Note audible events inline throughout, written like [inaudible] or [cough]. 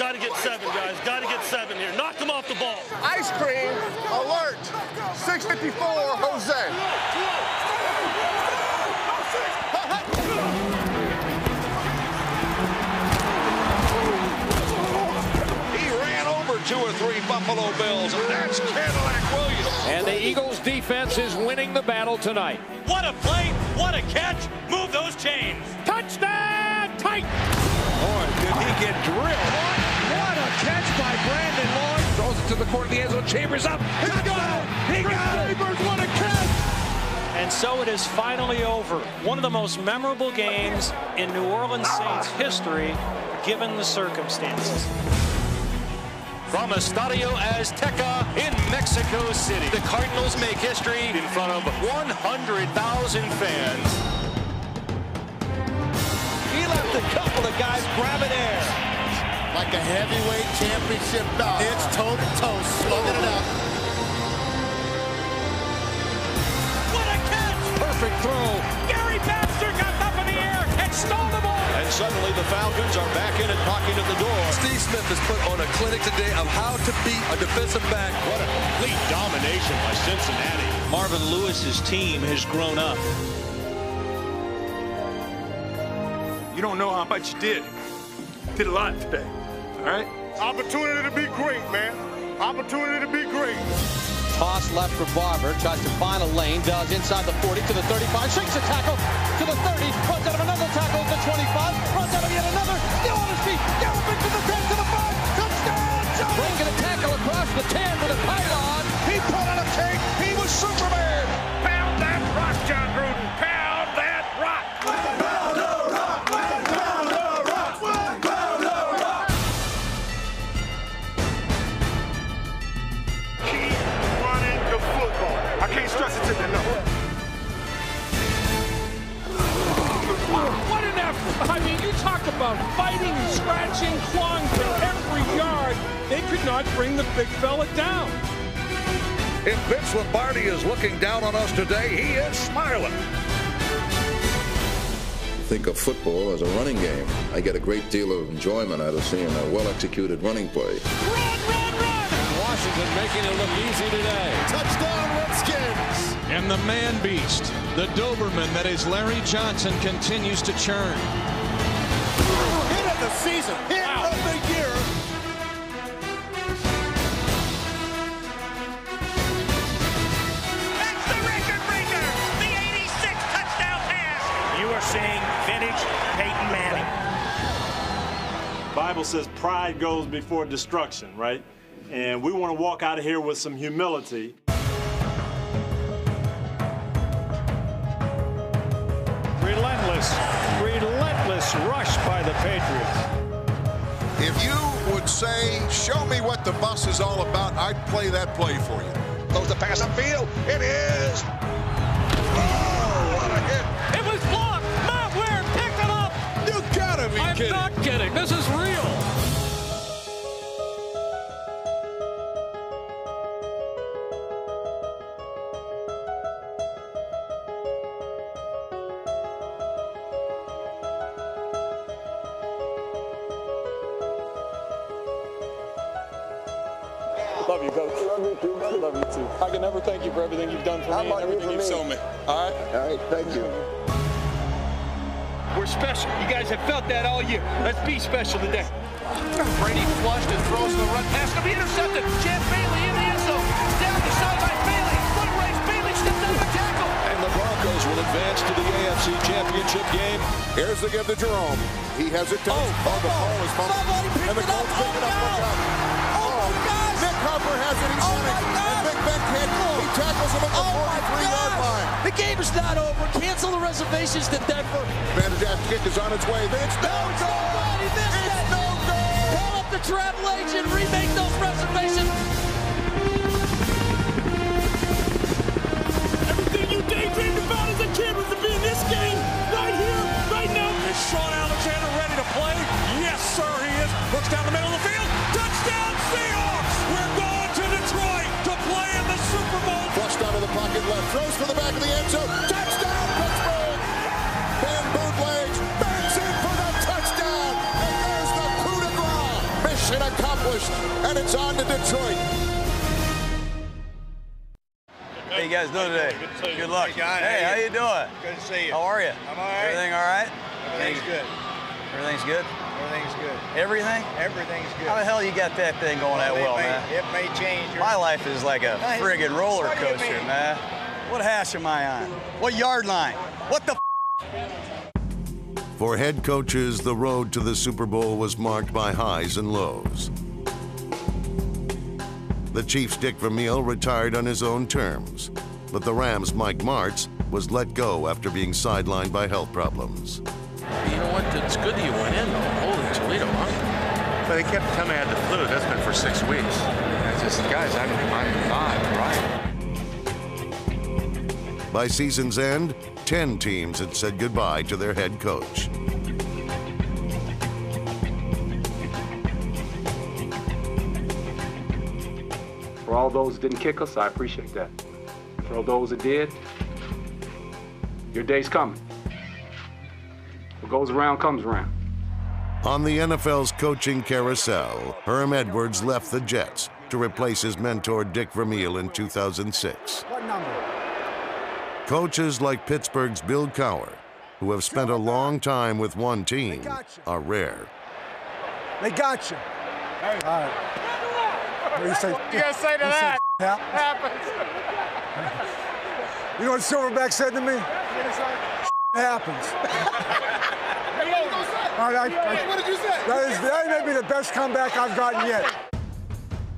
Got to get seven, guys. Got to get seven here. Knock them off the ball. Ice cream, alert. 654, Jose. He ran over two or three Buffalo Bills, and that's Cadillac Williams. And the Eagles defense is winning the battle tonight. What a play! What a catch! Move those chains! Touchdown, Titan! Boy, did he get drilled. Brandon Lloyd. Throws it to the corner of the end zone. Chambers up. He got it. He got it. What a catch. And so it is finally over. One of the most memorable games in New Orleans Saints history, given the circumstances. From Estadio Azteca in Mexico City, the Cardinals make history in front of 100,000 fans. He left a couple of guys grabbing air. Like a heavyweight championship bout. It's toe to toe, slugging it out. What a catch! Perfect throw. Gary Baxter got up in the air and stole the ball. And suddenly the Falcons are back in and knocking at the door. Steve Smith has put on a clinic today of how to beat a defensive back. What a complete domination by Cincinnati. Marvin Lewis's team has grown up. You don't know how much you did. Did a lot today. All right? Opportunity to be great, man. Opportunity to be great. Toss left for Barber, tries to find a lane, does inside the 40 to the 35, shakes a tackle to the 30, runs out of another tackle to the 25, runs out of yet another, still on his feet, galloping to the 10 to the 5, touchdown, Jones! Breaking a tackle across the 10 with a pylon. He put on a cake. He was Superman. About fighting, scratching, clawing for every yard. They could not bring the big fella down. If Vince Lombardi is looking down on us today, he is smiling. Think of football as a running game. I get a great deal of enjoyment out of seeing a well-executed running play. Run, run, run! Washington making it look easy today. Touchdown, Redskins. And the man beast, the Doberman that is Larry Johnson, continues to churn. Hit of the season. Hit of the year. That's the record breaker! The 86 touchdown pass! You are seeing vintage Peyton Manning. Bible says pride goes before destruction, right? And we want to walk out of here with some humility. Relentless, relentless rush by the Patriots. If you would say, show me what the bus is all about, I'd play that play for you. Throws the pass upfield. It is. Oh, what a hit. It was blocked! Matt Ware picked it up! You gotta be I'm kidding. not kidding. This is real. I can never thank you for everything you've done for me and everything you've shown me. All right? All right, thank you. We're special. You guys have felt that all year. Let's be special today. Brady flushed and throws the run pass to be intercepted. Champ Bailey in the end zone. Down the sideline. Bailey. Foot race. Bailey steps out the tackle. And the Broncos will advance to the AFC Championship game. Here's the give to Jerome. He hesitates. Oh, oh, the ball is fumbled. And the Colts pick it up. Look out. Oh, oh, oh Nick Harper has it. He's oh, running. And Big Ben can't. He tackles him at the 43-yard line. The game is not over. Cancel the reservations to Denver. Vanderjagt's kick is on its way. It's no good. He missed It's it. no good. Call up the travel agent. Remake those reservations. Everything you daydreamed about as a kid was to be in this game, right here, right now. Is Shaun Alexander ready to play? Yes, sir, he is. Looks down the middle of the field. Throws for the back of the end zone. Touchdown, Pittsburgh. Ben bootlegs. Banks in for the touchdown. And there's the coup de grace. Mission accomplished, and it's on to Detroit. How you guys doing today? Good to. Good luck. Hey, John, Hey, how how you? you doing? Good to see you. How are you? I'm all right. Everything all right? Everything's good. Everything's good? Everything's good. Everything? Everything's good. How the hell you got that thing going that well, may, man? It may change. Your, My life is like a Nice. friggin' roller What do you coaster, man. What hash am I on? What yard line? What the For head coaches, the road to the Super Bowl was marked by highs and lows. The Chiefs' Dick Vermeil retired on his own terms, but the Rams' Mike Martz was let go after being sidelined by health problems. You know what? It's good that you went in, though. Holy Toledo, huh? But they kept telling me I had the flu. That's been for six weeks. And it's just, guys, I'm, I'm not right. By season's end, 10 teams had said goodbye to their head coach. For all those that didn't kick us, I appreciate that. For all those that did, your day's coming. What goes around comes around. On the NFL's coaching carousel, Herm Edwards left the Jets to replace his mentor Dick Vermeil in 2006. What number? Coaches like Pittsburgh's Bill Cowher, who have spent a long time with one team, are rare. They got you. All right. What do you say? You gotta say to you that. Yeah. Happens. You know what Silverback said to me? happens. All right, I- I- What did you say? That, is, that may be the best comeback I've gotten yet.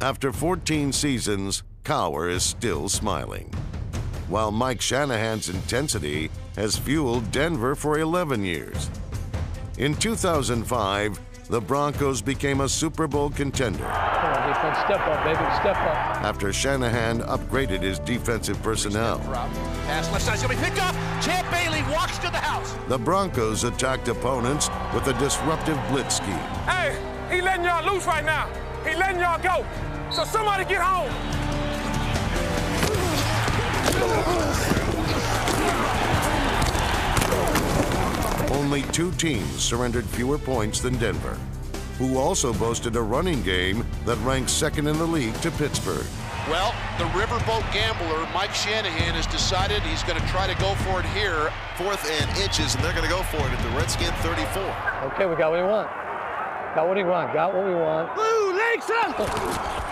After 14 seasons, Cowher is still smiling. While Mike Shanahan's intensity has fueled Denver for 11 years. In 2005, the Broncos became a Super Bowl contender Come on, defense, step up, baby, step up. after Shanahan upgraded his defensive personnel. Pass left side's gonna be picked off. Champ Bailey walks to the house. The Broncos attacked opponents with a disruptive blitz scheme. Hey, he letting y'all loose right now. He letting y'all go. So somebody get home. Only two teams surrendered fewer points than Denver, who also boasted a running game that ranked second in the league to Pittsburgh. Well, the riverboat gambler, Mike Shanahan, has decided he's going to try to go for it here. Fourth and inches, and they're going to go for it at the Redskin 34. Okay, we got what we want. Got what we want. Got what we want. Blue legs up.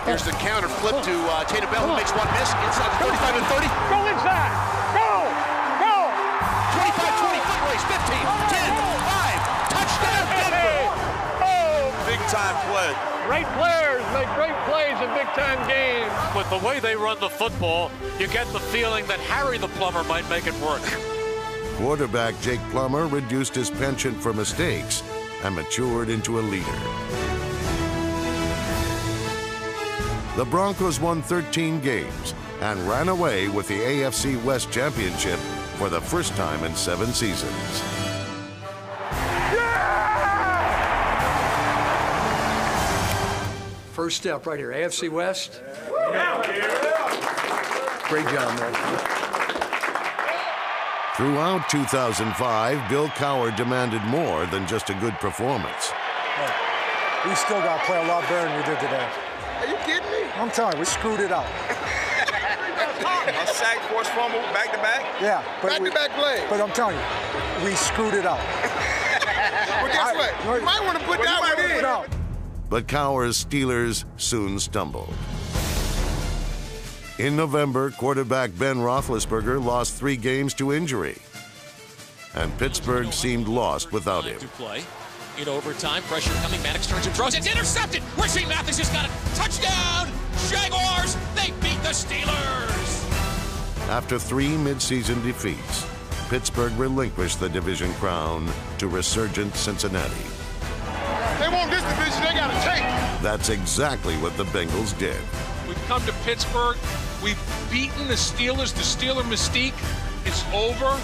Here's the counter flip to uh, Tatum Bell, who makes one miss inside the 35 and 30. Go inside. Go. Go. 25 20 foot race, 15, 10, Big time play. Great players make great plays in big time games. With the way they run the football, you get the feeling that Harry the plumber might make it work. Quarterback Jake Plummer reduced his penchant for mistakes and matured into a leader. The Broncos won 13 games and ran away with the AFC West Championship for the first time in seven seasons. First step right here, AFC West. Great job, man. Throughout 2005, Bill Cowher demanded more than just a good performance. We still got to play a lot better than we did today. Are you kidding me? I'm telling you, we screwed it up. A sack, force fumble, back to back. Yeah, but we- Back-to-back play. But I'm telling you, we screwed it up. Well, guess I- what? You might want to put Well, that you might one wanna in. Put out. But Cowher's Steelers soon stumbled. In November, quarterback Ben Roethlisberger lost three games to injury, and Pittsburgh seemed lost without him. In overtime, pressure coming. Maddox turns and throws. It's intercepted. Rashean Mathis just got it. Touchdown! Jaguars. They beat the Steelers. After three midseason defeats, Pittsburgh relinquished the division crown to resurgent Cincinnati. They want That's exactly what the Bengals did. We've come to Pittsburgh. We've beaten the Steelers. The Steeler mystique is over.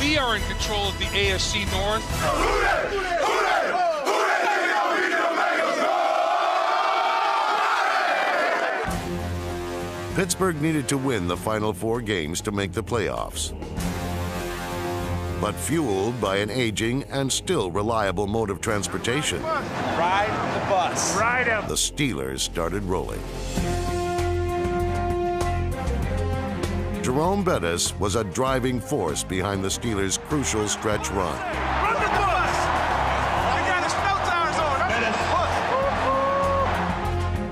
We are in control of the AFC North. Pittsburgh needed to win the final four games to make the playoffs. But fueled by an aging and still reliable mode of transportation, Ride the bus. Ride him. the Steelers started rolling. Jerome Bettis was a driving force behind the Steelers' crucial stretch run. Run the bus. I got a snow tires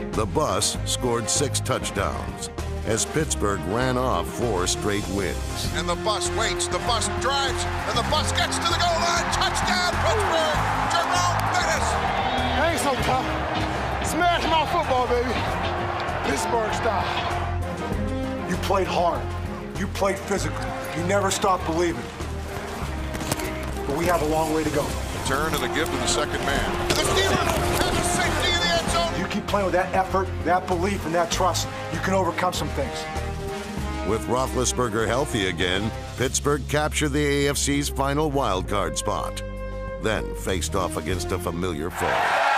on. The bus scored six touchdowns as Pittsburgh ran off four straight wins. And the bus waits, the bus drives, and the bus gets to the goal line. Touchdown, Pittsburgh! Jerome Bettis! Ain't so tough. Smash my football, baby. Pittsburgh style. You played hard. You played physical. You never stopped believing. But we have a long way to go. Turn and the gift to the second man. The Steelers have a safety in the end zone. You keep playing with that effort, that belief, and that trust, you can overcome some things. With Roethlisberger healthy again, Pittsburgh captured the AFC's final wild card spot, then faced off against a familiar foe.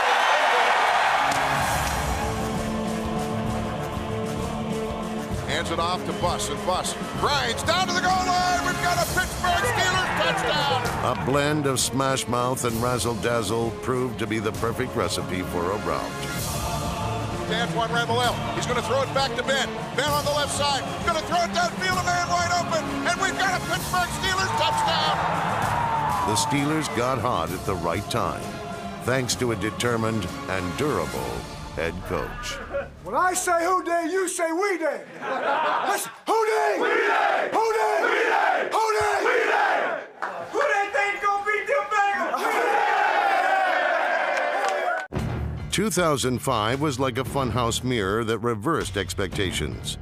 Hands it off to Bus, and Bus grinds down to the goal line. We've got a Pittsburgh Steelers touchdown. A blend of smash mouth and razzle dazzle proved to be the perfect recipe for a rout. Antoine Randall. He's going to throw it back to Ben. Ben on the left side. Going to throw it downfield, a man wide open. And we've got a Pittsburgh Steelers touchdown. The Steelers got hot at the right time, thanks to a determined and durable head coach. When I say who day, you say we day. Listen, who day? We day. Who day? We day. Who day? We day. Who they think gonna beat them Bengals? 2005 was like a funhouse mirror that reversed expectations.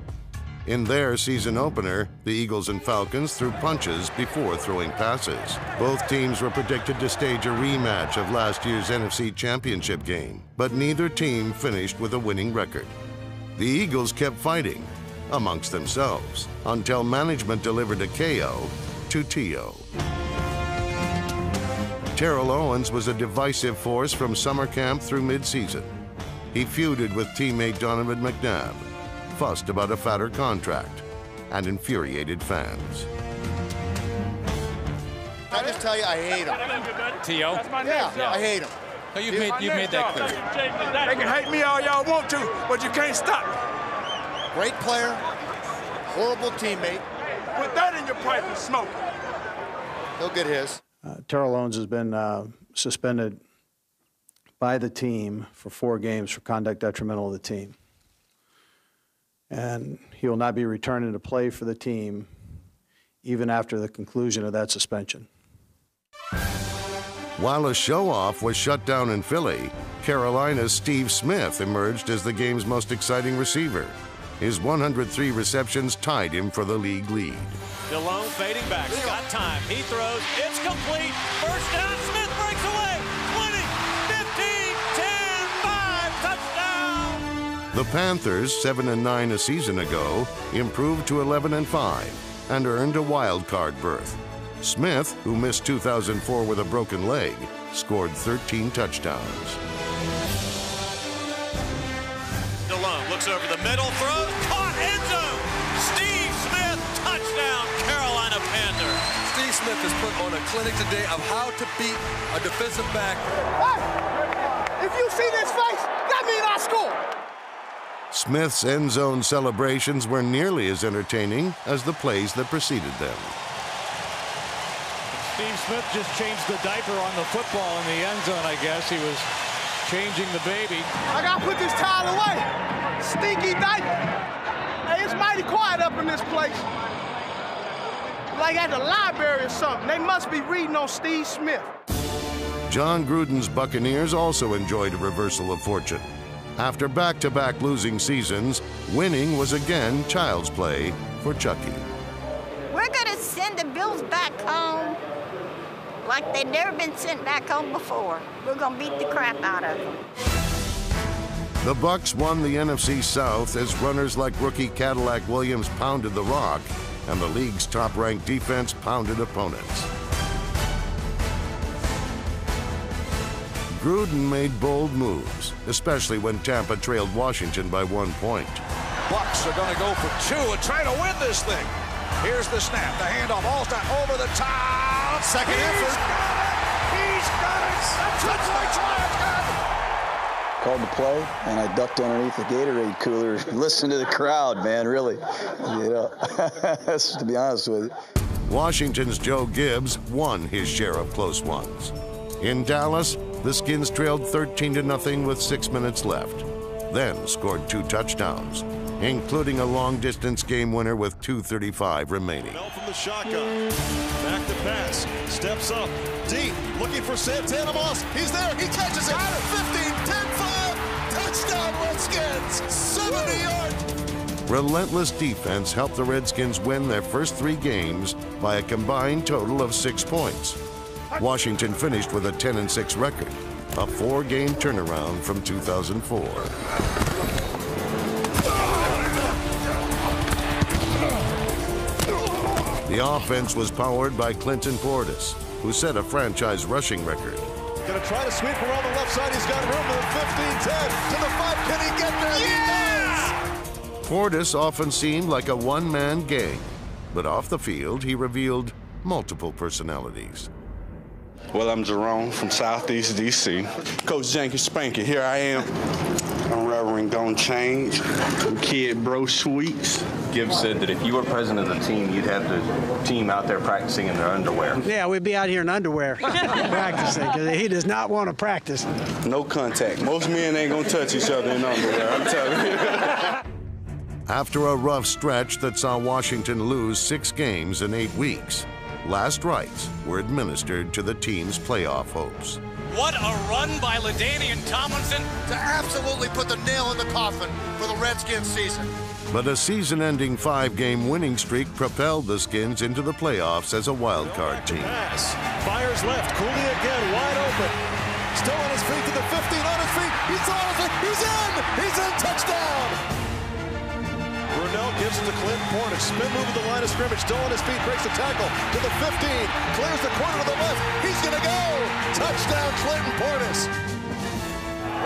In their season opener, the Eagles and Falcons threw punches before throwing passes. Both teams were predicted to stage a rematch of last year's NFC Championship game, but neither team finished with a winning record. The Eagles kept fighting amongst themselves until management delivered a KO to T.O. Terrell Owens was a divisive force from summer camp through midseason. He feuded with teammate Donovan McNabb, fussed about a fatter contract, and infuriated fans. I just tell you, I hate him. T.O.? Yeah, I hate him. No, you've made, you've made that clear. They can hate me all y'all want to, but you can't stop me. Great player, horrible teammate. Put that in your pipe and smoke it. He'll get his. Uh, Terrell Owens has been uh, suspended by the team for four games for conduct detrimental to the team. And he will not be returning to play for the team even after the conclusion of that suspension. While a show-off was shut down in Philly, Carolina's Steve Smith emerged as the game's most exciting receiver. His 103 receptions tied him for the league lead. Delhomme fading back. Got time. He throws. It's complete. First down. Smith The Panthers, 7 and 9 a season ago, improved to 11 and 5 and earned a wild card berth. Smith, who missed 2004 with a broken leg, scored 13 touchdowns. Delhomme looks over the middle. Throws. Caught. End zone. Steve Smith. Touchdown. Carolina Panther. Steve Smith has put on a clinic today of how to beat a defensive back. Hey, if you see this face, that means I scored. Smith's end zone celebrations were nearly as entertaining as the plays that preceded them. Steve Smith just changed the diaper on the football in the end zone, I guess. He was changing the baby. I gotta put this towel away. Stinky diaper. Hey, it's mighty quiet up in this place. Like at the library or something. They must be reading on Steve Smith. Jon Gruden's Buccaneers also enjoyed a reversal of fortune. After back-to-back losing seasons, winning was again child's play for Chucky. We're gonna send the Bills back home like they've never been sent back home before. We're gonna beat the crap out of them. The Bucs won the NFC South as runners like rookie Cadillac Williams pounded the rock and the league's top-ranked defense pounded opponents. Gruden made bold moves, especially when Tampa trailed Washington by one point. Bucs are going to go for two and try to win this thing. Here's the snap, the handoff, all Alstott over the top. touchdown. Second He's effort. got it. He's got it. A Touchdown. Called the play, and I ducked underneath the Gatorade cooler. [laughs] Listen to the crowd, man, really. You [laughs] know, to be honest with you. Washington's Joe Gibbs won his share of close ones. In Dallas, the Skins trailed 13 to nothing with six minutes left, then scored two touchdowns, including a long-distance game winner with 2:35 remaining. From the shotgun. Back to pass. Steps up. Deep. Looking for Santana Moss. He's there. He catches it. 15, 10, 5. Touchdown, Redskins. 70 yard. Relentless defense helped the Redskins win their first three games by a combined total of six points. Washington finished with a 10 6 record, a four game turnaround from 2004. The offense was powered by Clinton Portis, who set a franchise rushing record. Going to try to sweep around the left side. He's got room to the 15 10 to the 5. Can he get there? He does. Portis often seemed like a one man gang, but off the field, he revealed multiple personalities. Well, I'm Jerome from Southeast DC. Coach Janky Spanky, here I am. I'm Reverend Don't Change, Kid Bro Sweets. Gibbs said that if you were president of the team, you'd have the team out there practicing in their underwear. Yeah, we'd be out here in underwear [laughs] practicing because he does not want to practice. No contact. Most men ain't gonna touch each other in underwear, I'm telling you. [laughs] After a rough stretch that saw Washington lose six games in eight weeks, last rites were administered to the team's playoff hopes. What a run by LaDainian Tomlinson. To absolutely put the nail in the coffin for the Redskins season. But a season ending five game winning streak propelled the Skins into the playoffs as a wild card team. Pass. Fires left. Cooley again, wide open. Still on his feet to the 15, on his feet. He's on his feet. He's in. He's in. Touchdown. Brunell gives it to Clinton Portis. Spin move to the line of scrimmage. Still on his feet. Breaks the tackle to the 15. Clears the corner to the left. He's going to go. Touchdown, Clinton Portis.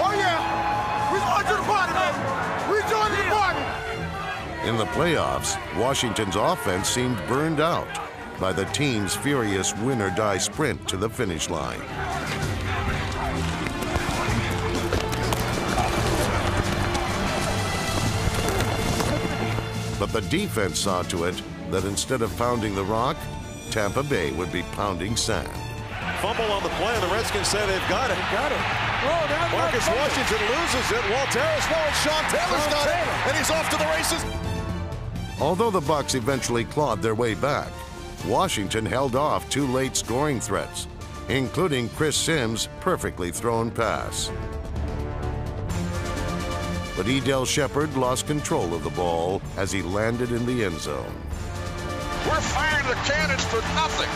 Oh, yeah. We going to the party, man. We joining the party. In the playoffs, Washington's offense seemed burned out by the team's furious win or die sprint to the finish line. But the defense saw to it that instead of pounding the rock, Tampa Bay would be pounding sand. Fumble on the play, and the Redskins say they've got it. Got it. Oh, down Marcus. Washington loses it. Walt Harris knows Sean Taylor's Sean got Taylor. it, and he's off to the races. Although the Bucs eventually clawed their way back, Washington held off two late scoring threats, including Chris Sims' perfectly thrown pass. But Edell Shepherd lost control of the ball as he landed in the end zone. We're firing the cannons for nothing.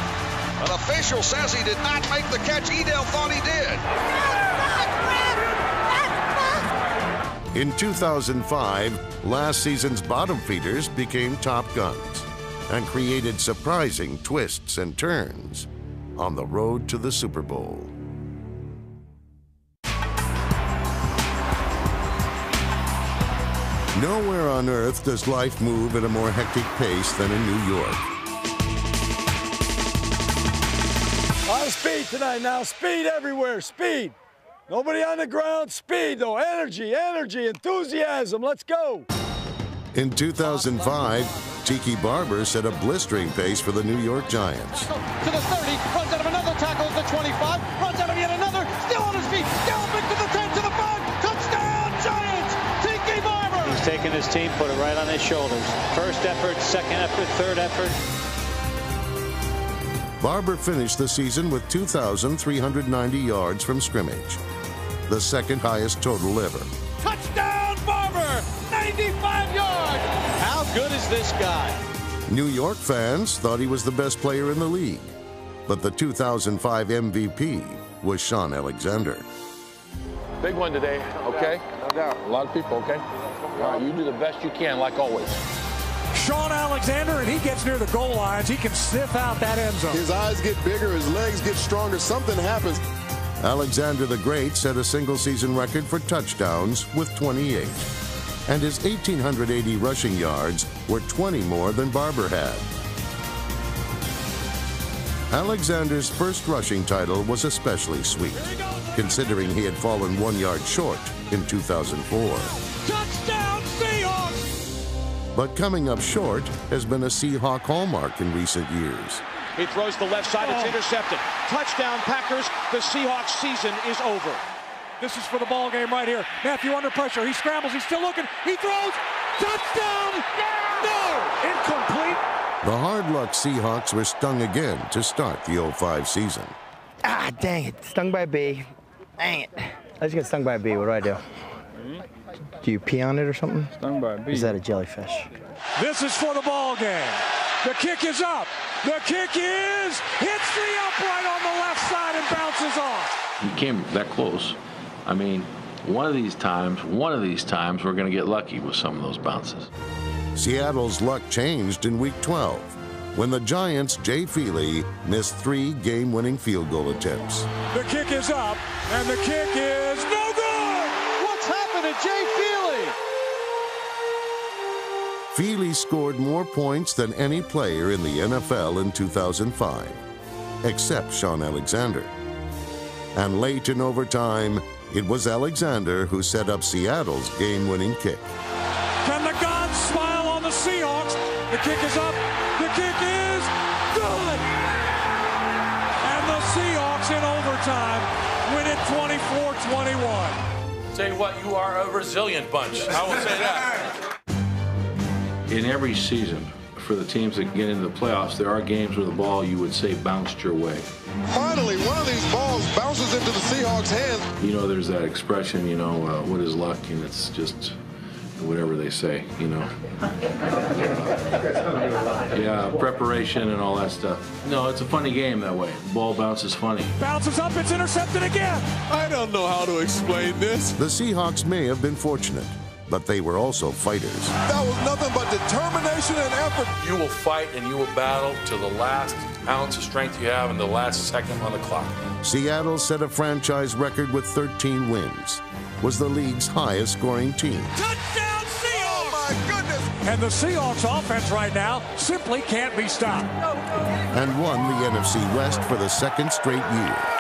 An official says he did not make the catch Edell thought he did. In 2005, last season's bottom feeders became top guns and created surprising twists and turns on the road to the Super Bowl. Nowhere on earth does life move at a more hectic pace than in New York. A lot of speed tonight now. Speed everywhere. Speed. Nobody on the ground. Speed, though. Energy, energy, enthusiasm. Let's go. In 2005, Tiki Barber set a blistering pace for the New York Giants. To the 30, runs out of Barber! He's his team, put it right on his shoulders. First effort, second effort, third effort. Barber finished the season with 2,390 yards from scrimmage, the second highest total ever. Touchdown Barber! 95 yards! How good is this guy? New York fans thought he was the best player in the league, but the 2005 MVP was Shaun Alexander. Big one today, okay? No doubt. A lot of people, okay? All right, you do the best you can, like always. Shaun Alexander, and he gets near the goal lines. He can sniff out that end zone. His eyes get bigger, his legs get stronger, something happens. Alexander the Great set a single season record for touchdowns with 28, and his 1,880 rushing yards were 20 more than Barber had. Alexander's first rushing title was especially sweet, considering he had fallen one yard short in 2004. Touchdown, Seahawks! But coming up short has been a Seahawk hallmark in recent years. He throws the left side. It's intercepted. Touchdown, Packers. The Seahawks season is over. This is for the ball game right here. Matthew under pressure. He scrambles. He's still looking. He throws. Touchdown! No! Incomplete. The hard luck Seahawks were stung again to start the 05 season. Ah, dang it. Stung by a bee. Dang it. I just got stung by a bee. What do I do? Do you pee on it or something? Stung by a bee. Is that a jellyfish? This is for the ball game. The kick is up. The kick is hits the upright on the left side and bounces off. He came that close. I mean, one of these times, one of these times, we're going to get lucky with some of those bounces. Seattle's luck changed in Week 12 when the Giants' Jay Feely missed three game-winning field goal attempts. The kick is up, and the kick is Feely scored more points than any player in the NFL in 2005, except Shaun Alexander. And late in overtime, it was Alexander who set up Seattle's game-winning kick. Can the gods smile on the Seahawks? The kick is up. The kick is good. And the Seahawks in overtime win it 24-21. Tell you what, you are a resilient bunch. I will say that. In every season, for the teams that get into the playoffs, there are games where the ball you would say bounced your way. Finally, one of these balls bounces into the Seahawks' hands. You know, there's that expression, you know, uh, what is luck? And it's just whatever they say, you know. yeah, preparation and all that stuff. No, it's a funny game that way. Ball bounces funny. Bounces up, it's intercepted again. I don't know how to explain this. The Seahawks may have been fortunate, but they were also fighters. That was nothing but determination and effort. You will fight and you will battle to the last ounce of strength you have and the last second on the clock. Seattle set a franchise record with 13 wins, was the league's highest scoring team. Touchdown, Seahawks! Oh, my goodness! And the Seahawks offense right now simply can't be stopped. And won the NFC West for the second straight year.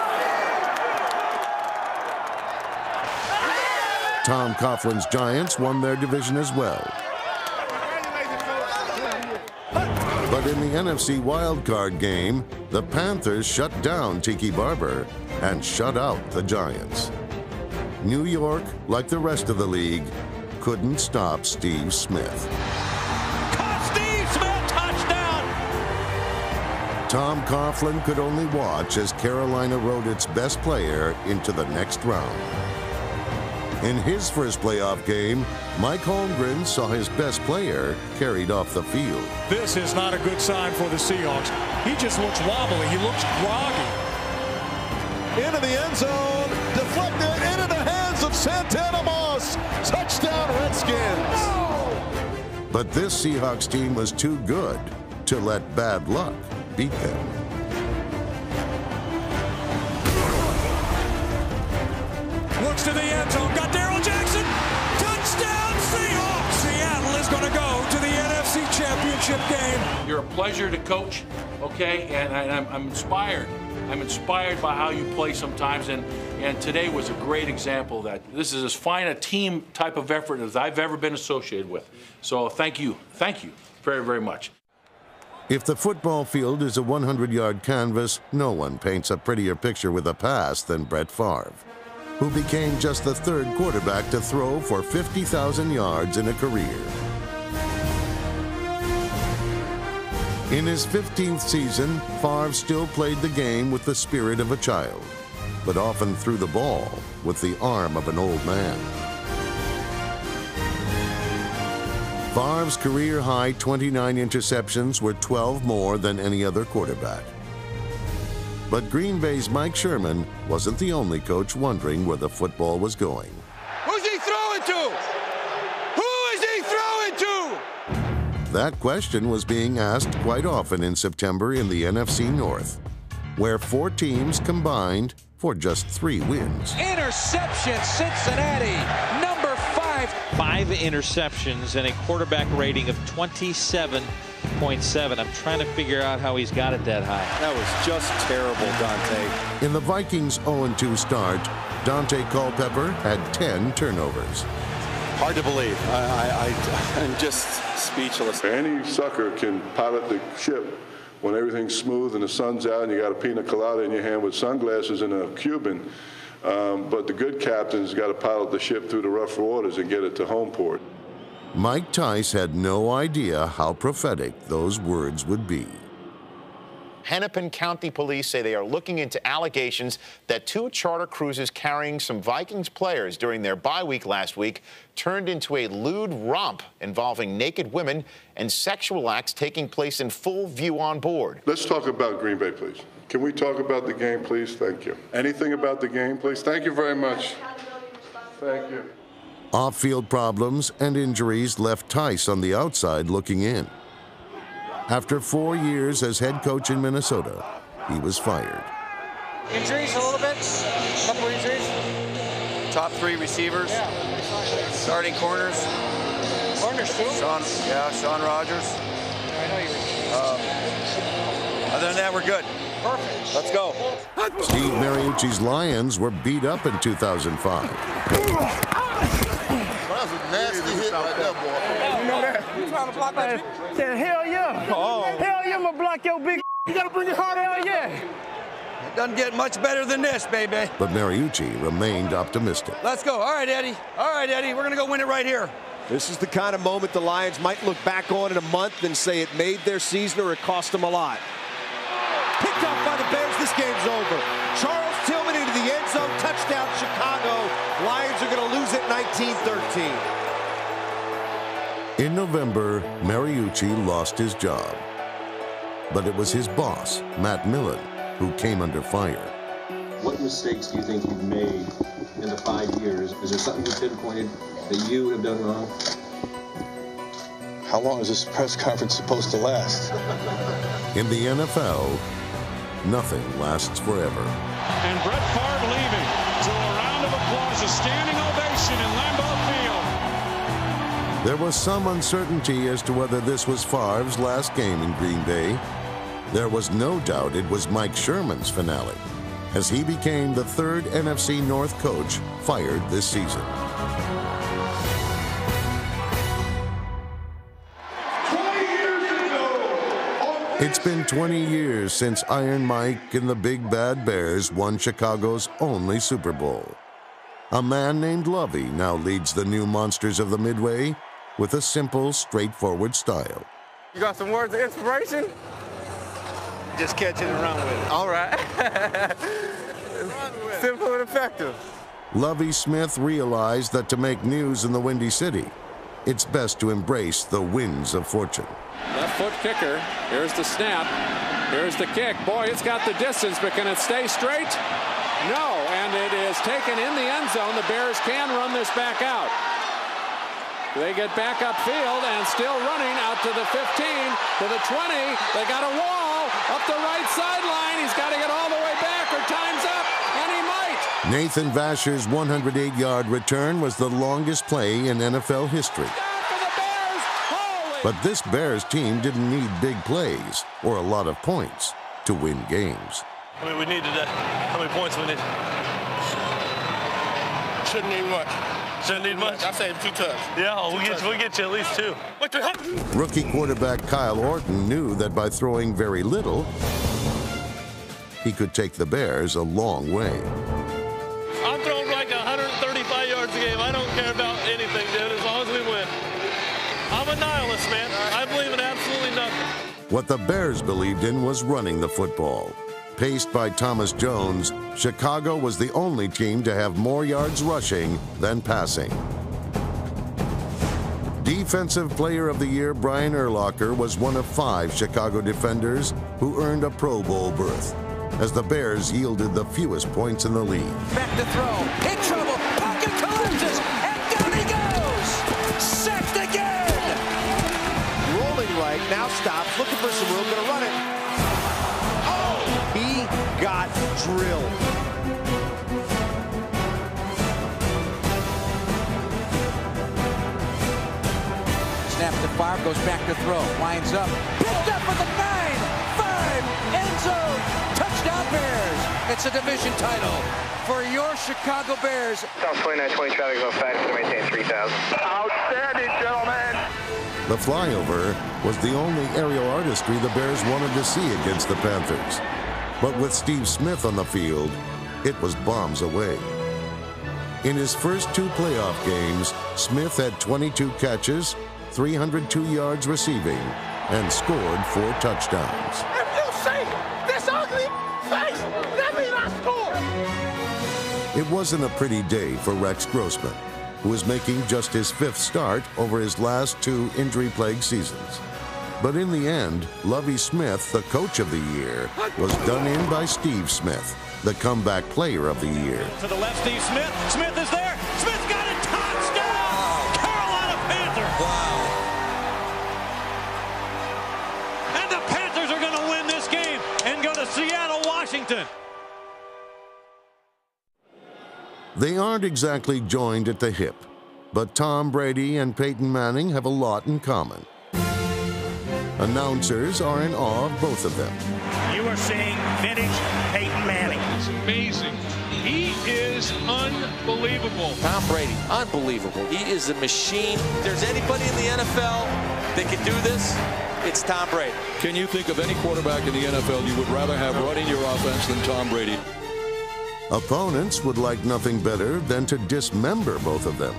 Tom Coughlin's Giants won their division as well. But in the NFC wildcard game, the Panthers shut down Tiki Barber and shut out the Giants. New York, like the rest of the league, couldn't stop Steve Smith. Steve Smith, touchdown! Tom Coughlin could only watch as Carolina rode its best player into the next round. In his first playoff game, Mike Holmgren saw his best player carried off the field. This is not a good sign for the Seahawks. He just looks wobbly. He looks groggy. Into the end zone, deflected into the hands of Santana Moss. Touchdown, Redskins. But this Seahawks team was too good to let bad luck beat them. To the end zone. Got Darrell Jackson. Touchdown, Seahawks. Seattle is going to go to the NFC Championship game. You're a pleasure to coach, okay? And I, am I'm inspired. I'm inspired by how you play sometimes. And, and today was a great example that this is as fine a team type of effort as I've ever been associated with. So thank you. Thank you very, very much. If the football field is a 100 yard canvas, no one paints a prettier picture with a pass than Brett Favre, who became just the third quarterback to throw for 50,000 yards in a career. In his 15th season, Favre still played the game with the spirit of a child, but often threw the ball with the arm of an old man. Favre's career high 29 interceptions were 12 more than any other quarterback. But Green Bay's Mike Sherman wasn't the only coach wondering where the football was going. Who's he throwing to? Who is he throwing to? That question was being asked quite often in September in the NFC North, where four teams combined for just three wins. Interception, Cincinnati. Number five. Five interceptions and a quarterback rating of 27.7. I'm trying to figure out how he's got it that high. That was just terrible, Daunte. In the Vikings 0-2 start, Daunte Culpepper had 10 turnovers. Hard to believe. I, I, I, [laughs] am just speechless. Any sucker can pilot the ship when everything's smooth and the sun's out and you got a pina colada in your hand with sunglasses and a Cuban. Um, but the good captain's got to pilot the ship through the rough waters and get it to home port. Mike Tice had no idea how prophetic those words would be. Hennepin County Police say they are looking into allegations that two charter cruises carrying some Vikings players during their bye week last week turned into a lewd romp involving naked women and sexual acts taking place in full view on board. Let's talk about Green Bay, please. Can we talk about the game, please? Thank you. Anything about the game, please? Thank you very much. Thank you. Off field problems and injuries left Tice on the outside looking in. After four years as head coach in Minnesota, he was fired. Injuries a little bit? A couple injuries? Top three receivers. Yeah. Starting corners. Corners too? Sean, yeah, Shaun Rogers. I know you uh, Other than that, we're good. Perfect. Let's go. Steve Mariucci's Lions were beat up in 2005. That's a nasty hit right there, boy. You know that? You trying to block that? Yeah, hell yeah. Oh. Hell yeah, I'm gonna block your big. [laughs] You gotta bring your heart out, yeah. It doesn't get much better than this, baby. But Mariucci remained optimistic. Let's go. All right, Eddie. All right, Eddie. We're going to go win it right here. This is the kind of moment the Lions might look back on in a month and say it made their season or it cost them a lot. Picked up by the Bears. This game's over. 19-13. In November, Mariucci lost his job. But it was his boss, Matt Millen, who came under fire. What mistakes do you think you've made in the five years? Is there something you pinpointed that you would have done wrong? How long is this press conference supposed to last? In the NFL, nothing lasts forever. And Brett Favre leaving. There was some uncertainty as to whether this was Favre's last game in Green Bay. There was no doubt it was Mike Sherman's finale, as he became the third NFC North coach fired this season. It's been 20 years since Iron Mike and the Big Bad Bears won Chicago's only Super Bowl. A man named Lovie now leads the new Monsters of the Midway with a simple, straightforward style. You got some words of inspiration? Just catch it and run with it. All right. [laughs] Simple and effective. Lovie Smith realized that to make news in the Windy City, it's best to embrace the winds of fortune. Left foot kicker. Here's the snap. Here's the kick. Boy, it's got the distance, but can it stay straight? No, and it is taken in the end zone. The Bears can run this back out. They get back upfield and still running out to the 15, to the 20. They got a wall up the right sideline. He's got to get all the way back or time's up, and he might. Nathan Vasher's 108-yard return was the longest play in NFL history. But this Bears team didn't need big plays or a lot of points to win games. I mean, we needed that. How many points we need? Shouldn't need much. Shouldn't need much. I say two touchdowns. Yeah, we get, we get you at least two. What the heck? Rookie quarterback Kyle Orton knew that by throwing very little, he could take the Bears a long way. I'm throwing like 135 yards a game. I don't care about anything, dude, as long as we win. I'm a nihilist, man. I believe in absolutely nothing. What the Bears believed in was running the football. Paced by Thomas Jones, Chicago was the only team to have more yards rushing than passing. Defensive Player of the Year Brian Urlacher was one of five Chicago defenders who earned a Pro Bowl berth, as the Bears yielded the fewest points in the league. Back to throw. In trouble. Pocket collapses. And down he goes. Sacked again. Rolling right. Now stops. Looking for some room. Going to run it. He got drilled. Snap to Favre, goes back to throw. Lines up. Picked up for the 9, 5, end zone. Touchdown Bears. It's a division title for your Chicago Bears. South 2920 traffic about 5 to maintain 3000. Outstanding, gentlemen. The flyover was the only aerial artistry the Bears wanted to see against the Panthers. But with Steve Smith on the field, it was bombs away. In his first two playoff games, Smith had 22 catches, 302 yards receiving, and scored four touchdowns. If you see this ugly face, that means I scored. It wasn't a pretty day for Rex Grossman, who was making just his fifth start over his last two injury-plagued seasons. But in the end, Lovie Smith, the coach of the year, was done in by Steve Smith, the comeback player of the year. To the left, Steve Smith. Smith is there. Smith's got it. Touchdown! Carolina Panthers. Wow. And the Panthers are going to win this game and go to Seattle, Washington. They aren't exactly joined at the hip, but Tom Brady and Peyton Manning have a lot in common. Announcers are in awe of both of them. You are seeing vintage Peyton Manning. It's amazing. He is unbelievable. Tom Brady, unbelievable. He is a machine. If there's anybody in the NFL that can do this, it's Tom Brady. Can you think of any quarterback in the NFL you would rather have running your offense than Tom Brady? Opponents would like nothing better than to dismember both of them.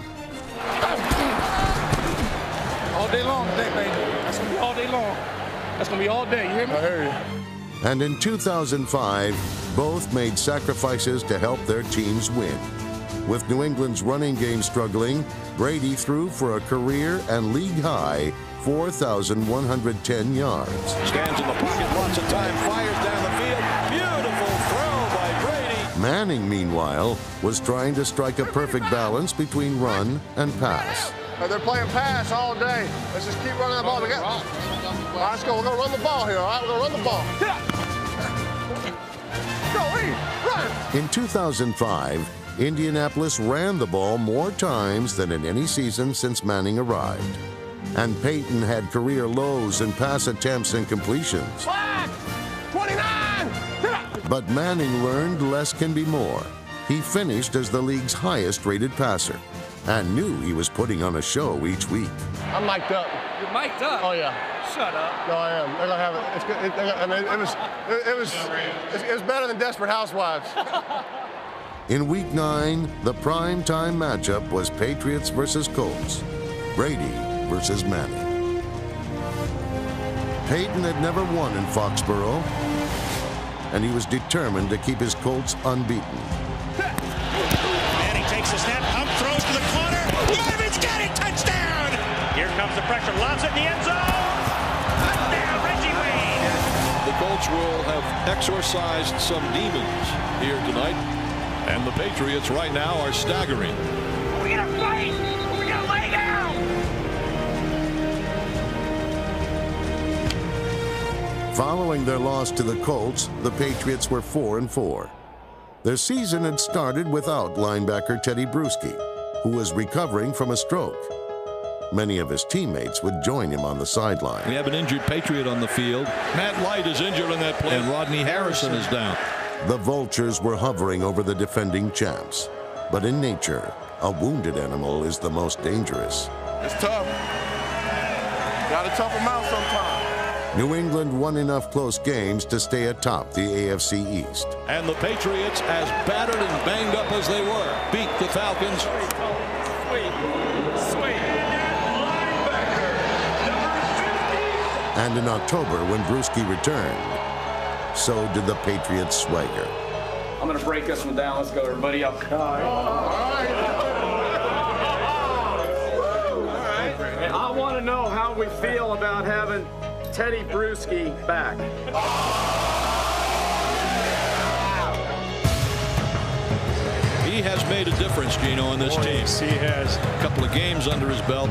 All day long today, baby. That's going to be all day long. That's going to be all day. You hear me? I hear you. And in 2005, both made sacrifices to help their teams win. With New England's running game struggling, Brady threw for a career and league high 4,110 yards. Stands in the pocket, lots of time, fires down the field. Beautiful throw by Brady. Manning, meanwhile, was trying to strike a perfect balance between run and pass. They're playing pass all day. Let's just keep running the ball. We got. All right, let's go. We're gonna run the ball here. All right, we're gonna run the ball. Go, Lee, run. In 2005, Indianapolis ran the ball more times than in any season since Manning arrived. And Peyton had career lows in pass attempts and completions. Flag! 29! But Manning learned less can be more. He finished as the league's highest rated passer and knew he was putting on a show each week. I'm mic'd up. You're mic'd up? Oh, yeah. Shut up. No, I am. They're gonna have it. It's good. It, I mean, it was, it, it was, it's, it's better than Desperate Housewives. [laughs] In week nine, the prime time matchup was Patriots versus Colts, Brady versus Manning. Peyton had never won in Foxborough, and he was determined to keep his Colts unbeaten. Manning takes the snap, pressure, lobs it in the end zone. Touchdown, Reggie Wayne. The Colts will have exorcised some demons here tonight, and the Patriots right now are staggering. We're gonna fight. We're gonna lay down. Following their loss to the Colts, the Patriots were 4 and 4. Their season had started without linebacker Teddy Bruschi, who was recovering from a stroke. Many of his teammates would join him on the sideline. We have an injured Patriot on the field. Matt Light is injured in that play, and Rodney Harrison is down. The vultures were hovering over the defending champs. But in nature, a wounded animal is the most dangerous. It's tough. Gotta tough them out sometime. New England won enough close games to stay atop the AFC East. And the Patriots, as battered and banged up as they were, beat the Falcons. Sweet. Sweet. And in October, when Bruschi returned, so did the Patriots' swagger. I'm going to break this one down. Let's go, everybody. Up. And I want to know how we feel about having Teddy Bruschi back. He has made a difference, Gino, in this Boy, team. yes, he has. A couple of games under his belt,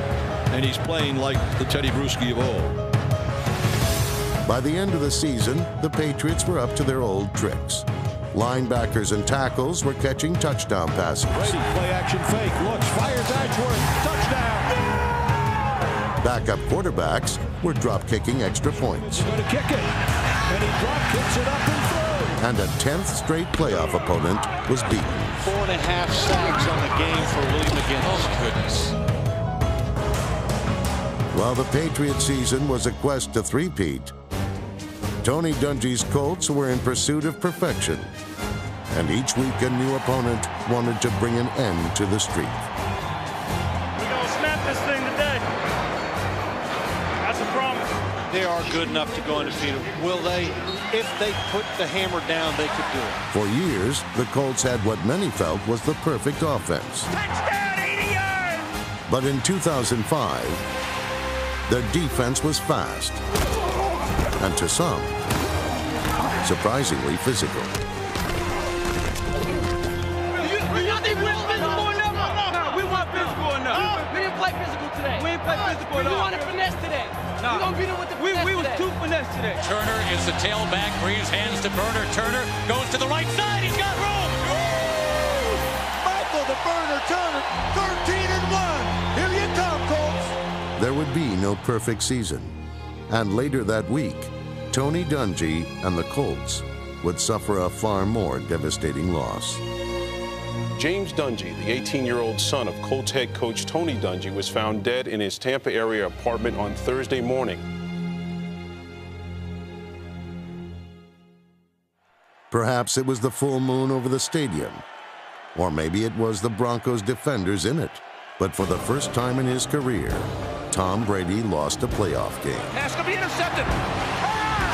and he's playing like the Teddy Bruschi of old. By the end of the season, the Patriots were up to their old tricks. Linebackers and tackles were catching touchdown passes. Brady, play action fake, looks, fires Edgeworth, touchdown! Backup quarterbacks were drop kicking extra points. Going to kick it, and he drop kicks it up and through. And a 10th straight playoff opponent was beaten. Four and a half sacks on the game for Willie McGinest. Oh, goodness. While the Patriot season was a quest to three-peat, Tony Dungy's Colts were in pursuit of perfection. And each week a new opponent wanted to bring an end to the streak. We're going to snap this thing today. That's a promise. They are good enough to go undefeated. Will they? If they put the hammer down, they could do it. For years, the Colts had what many felt was the perfect offense. Touchdown, 80 yards! But in 2005, their defense was fast. And to some, surprisingly physical. We didn't play physical today. We didn't play physical enough. We wanted finesse today. Nah. We gonna beat him with the we, finesse We was too finesse today. Turner is the tailback. Brees hands to Burner. Turner goes to the right side. He's got room. Michael the Burner Turner, 13 and 1. Here you come, Colts. There would be no perfect season. And later that week, Tony Dungy and the Colts would suffer a far more devastating loss. James Dungy, the 18-year-old son of Colts head coach Tony Dungy, was found dead in his Tampa area apartment on Thursday morning. Perhaps it was the full moon over the stadium, or maybe it was the Broncos defenders in it. But for the first time in his career, Tom Brady lost a playoff game. Pass going to be intercepted.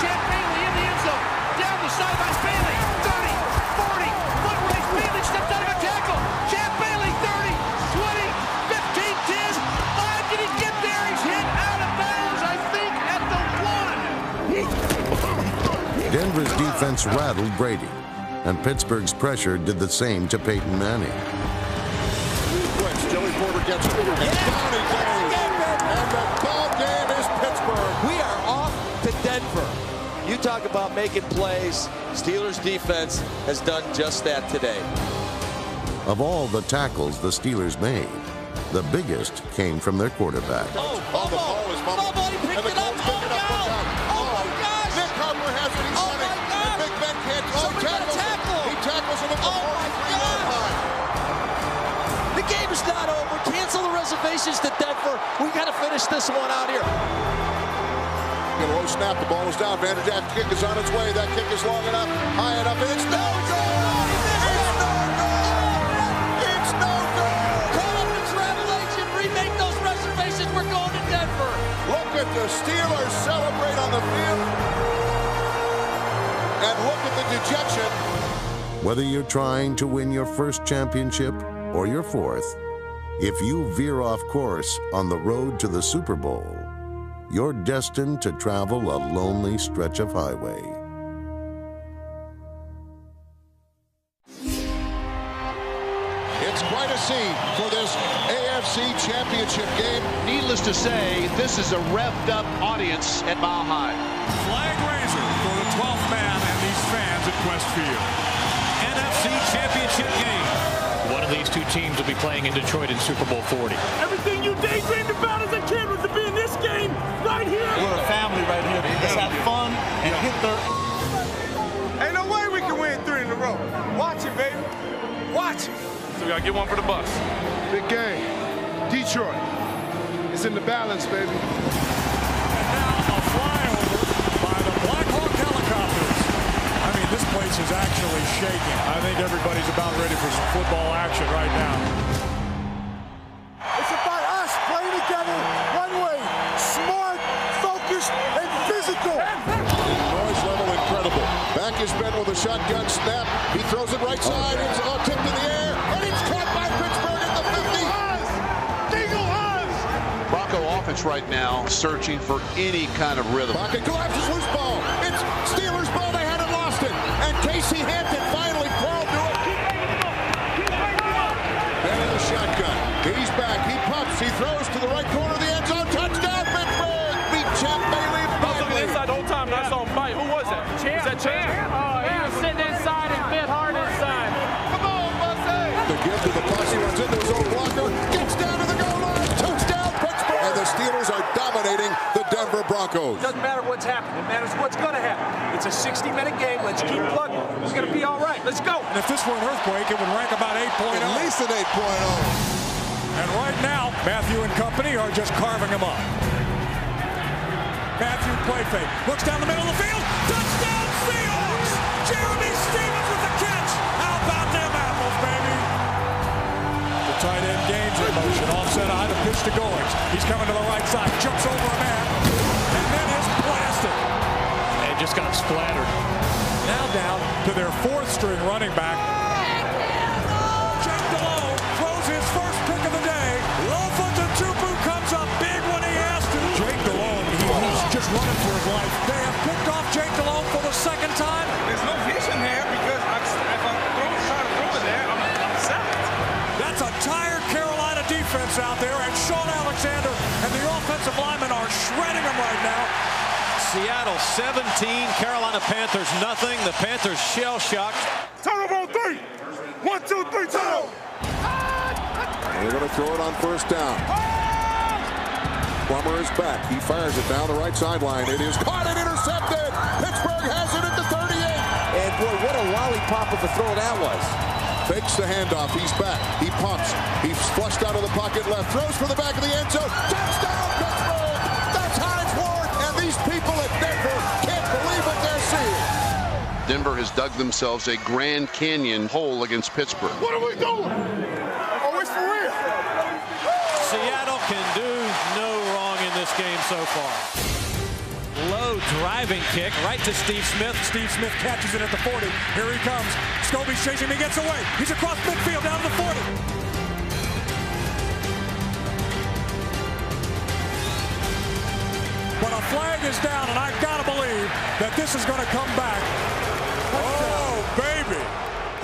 Champ Bailey in the end zone. Down the sidelines, Bailey. 30, 40, foot race. Bailey steps out of a tackle. Champ Bailey, 30, 20, 15, 10. Why did he get there? He's hit out of bounds, I think, at the one. Denver's defense rattled Brady, and Pittsburgh's pressure did the same to Peyton Manning. Joey Porter gets it. And down he goes. Talk about making plays. Steelers defense has done just that today. Of all the tackles the Steelers made, the biggest came from their quarterback. Oh, oh, oh the ball is fumbled. And the Colts pick it up. Look out. Oh, oh, oh, my gosh. Nick Harper has it. He's Oh, running. my God. And Big Ben can't. Oh, Somebody got a tackles him. He tackles him at the Oh, my 43-yard. The game is not over. Cancel the reservations to Denver. We got to finish this one out here. Get a low snap. The ball is down. Vanderjagt kick is on its way. That kick is long enough, high enough, and it's no good. It's no good. It's no good. Call up the travel agent. Remake those reservations. We're going to Denver. Look at the Steelers celebrate on the field. And look at the dejection. Whether you're trying to win your first championship or your fourth, if you veer off course on the road to the Super Bowl, you're destined to travel a lonely stretch of highway. It's quite a scene for this AFC Championship game. Needless to say, this is a revved up audience at Mile High. Flag raiser for the 12th man and these fans at Qwest Field. NFC Championship game. One of these two teams will be playing in Detroit in Super Bowl 40. Everything you daydreamed about as a kid was to be we got to get one for the bus. Big game. Detroit. It's in the balance, baby. And now a flyover by the Black Hawk helicopters. I mean, this place is actually shaking. I think everybody's about ready for some football action right now. It's about us playing together one way. Smart, focused, and physical. Noise level incredible. Back is Ben with a shotgun snap. He throws it right oh, side. It's all tipped in the air. Offense right now searching for any kind of rhythm. Pocket collapses, loose ball. It's Steelers ball. They hadn't lost it. And Casey Hampton finally crawled to it. Ben in the shotgun. He's back. He pumps. He throws to the right corner of the end zone. Touchdown, Pittsburgh. Beat Champ Bailey badly. Inside the whole time, and I saw him bite. Who was that? Was that Champ? Broncos. Doesn't matter what's happening. It matters what's going to happen. It's a 60-minute game. Let's keep plugging. It's going to be all right. Let's go. And if this were an earthquake, it would rank about 8.0. At least an 8.0. And right now, Matthew and company are just carving him up. Matthew play fake. Looks down the middle of the field. Touchdown Seahawks! Jerramy Stevens with the catch. How about them apples, baby? The tight end gains in motion. Offset eye, the pitch to Goings. He's coming to the right side. Jumps over a man. Just got splattered. Now down to their fourth string running back. Jake Delhomme throws his first pick of the day. Lofa Tatupu comes up big when he has to. Jake Delhomme, he, he's just running for his life. They have picked off Jake Delhomme for the second time. There's no vision there because I'm, if I'm throwing, trying to throw it there, I'm, I'm sacked. That's a tired Carolina defense out there, and Shaun Alexander and the offensive linemen are shredding them right now. Seattle 17, Carolina Panthers nothing. The Panthers shell shocked. Turn over on three. One, two, three, turn. They're going to throw it on first down. Plummer is back. He fires it down the right sideline. It is caught and intercepted. Pittsburgh has it at the 38. And boy, what a lollipop of a throw that was. Fakes the handoff. He's back. He pumps. He's flushed out of the pocket left. Throws for the back of the end zone. Touchdown, Pittsburgh. Denver has dug themselves a Grand Canyon hole against Pittsburgh. What are we doing? Oh, it's for real. Seattle can do no wrong in this game so far. Low driving kick right to Steve Smith. Steve Smith catches it at the 40. Here he comes. Scobey's chasing him. He gets away. He's across midfield down to the 40. But a flag is down, and I've got to believe that this is going to come back. Baby.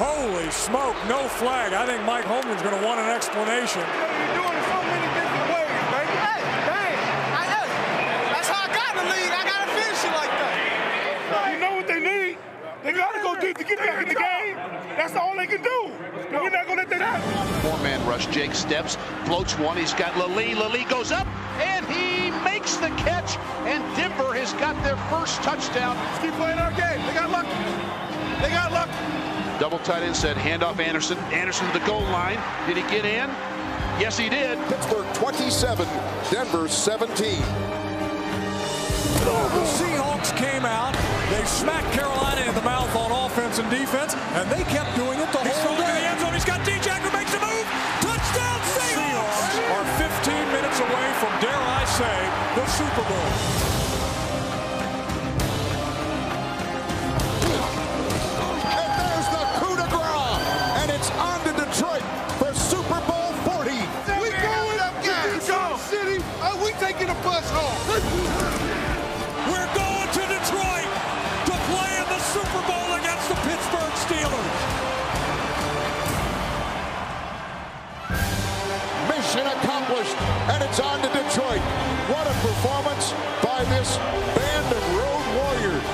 Holy smoke, no flag. I think Mike Holmgren's going to want an explanation. You're doing so many different ways, baby. Hey, hey, I know. That's how I got in the league. I got to finish it like that. You know what they need? They got to go deep to get back in the game. That's all they can do. We're not going to let that happen. Four-man rush. Jake steps, floats one. He's got Lelie. Lelie goes up, and he makes the catch. And Denver has got their first touchdown. Let's keep playing our game. They got lucky. They got lucky. Double tight end said handoff Anderson. Anderson to the goal line. Did he get in? Yes, he did. Pittsburgh 27, Denver 17. The Seahawks came out. They smacked Carolina in the mouth on offense and defense, and they kept doing it the He's whole to day. the end zone. He's got D. Jacker makes a move. Taking a bus home? We're going to Detroit to play in the Super Bowl against the Pittsburgh Steelers. Mission accomplished. And it's on to Detroit. What a performance by this band of road warriors.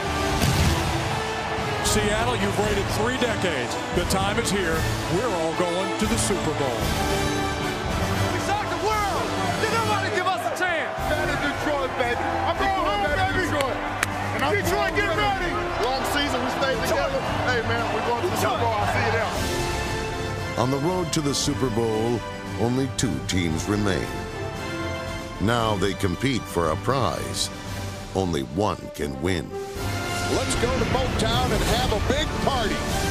Seattle, you've waited three decades. The time is here. We're all going to the Super Bowl. Baby. I'm going home, baby. Detroit. And I'm Detroit, get ready. Long season, we stayed together. Hey, man, we're going to the Super Bowl. I'll see you there. On the road to the Super Bowl, only two teams remain. Now they compete for a prize. Only one can win. Let's go to Motown and have a big party.